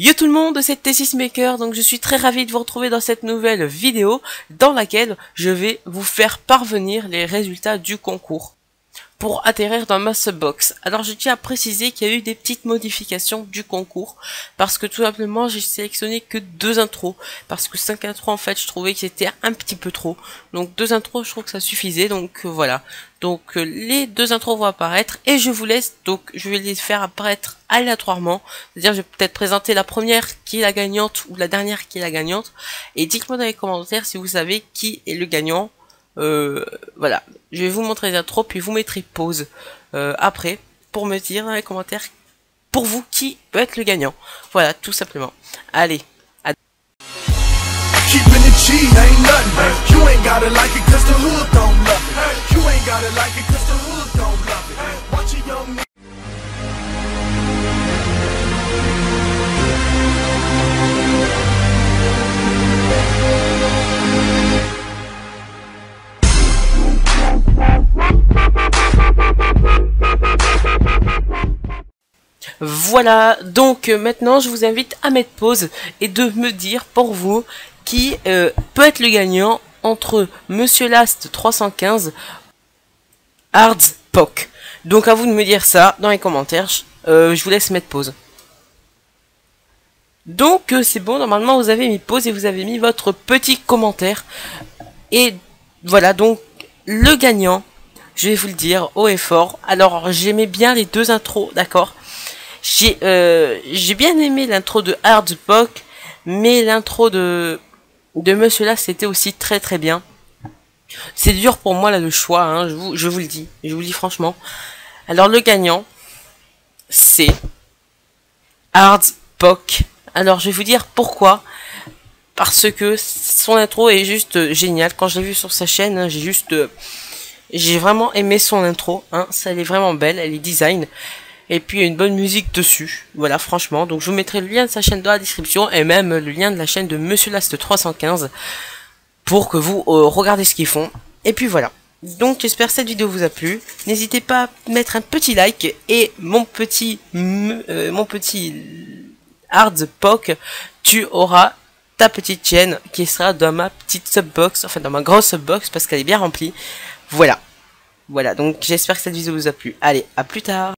Yo tout le monde, c'est Tessis Maker, donc je suis très ravi de vous retrouver dans cette nouvelle vidéo dans laquelle je vais vous faire parvenir les résultats du concours pour atterrir dans ma subbox. Alors je tiens à préciser qu'il y a eu des petites modifications du concours parce que tout simplement j'ai sélectionné que deux intros parce que cinq intros en fait je trouvais que c'était un petit peu trop. Donc deux intros je trouve que ça suffisait donc euh, voilà. Donc euh, les deux intros vont apparaître et je vous laisse donc je vais les faire apparaître aléatoirement. C'est-à-dire je vais peut-être présenter la première qui est la gagnante ou la dernière qui est la gagnante et dites-moi dans les commentaires si vous savez qui est le gagnant euh, voilà, je vais vous montrer les intros, puis vous mettrez pause euh, après pour me dire dans les commentaires pour vous qui peut être le gagnant. Voilà, tout simplement. Allez, à Voilà, donc euh, maintenant je vous invite à mettre pause et de me dire pour vous qui euh, peut être le gagnant entre Monsieur Last 315 Hard Pock. Donc à vous de me dire ça dans les commentaires, euh, je vous laisse mettre pause. Donc c'est bon, normalement vous avez mis pause et vous avez mis votre petit commentaire. Et voilà, donc le gagnant, je vais vous le dire haut et fort. Alors j'aimais bien les deux intros, d'accord? J'ai euh, j'ai bien aimé l'intro de Hard Pock, mais l'intro de de Monsieur là c'était aussi très très bien. C'est dur pour moi là le choix, hein, je vous le dis, je vous le dis franchement. Alors le gagnant, c'est Hard Pock. Alors je vais vous dire pourquoi. Parce que son intro est juste génial. Quand je l'ai vu sur sa chaîne, hein, j'ai juste, j'ai vraiment aimé son intro. Hein, ça elle est vraiment belle, elle est design et puis une bonne musique dessus. Voilà, franchement. Donc je vous mettrai le lien de sa chaîne dans la description et même le lien de la chaîne de Monsieur Last 315 pour que vous euh, regardez ce qu'ils font. Et puis voilà. Donc j'espère que cette vidéo vous a plu. N'hésitez pas à mettre un petit like et mon petit euh, mon petit hard poke, tu auras ta petite chaîne qui sera dans ma petite subbox, enfin dans ma grosse subbox parce qu'elle est bien remplie. Voilà. Voilà, donc j'espère que cette vidéo vous a plu. Allez, à plus tard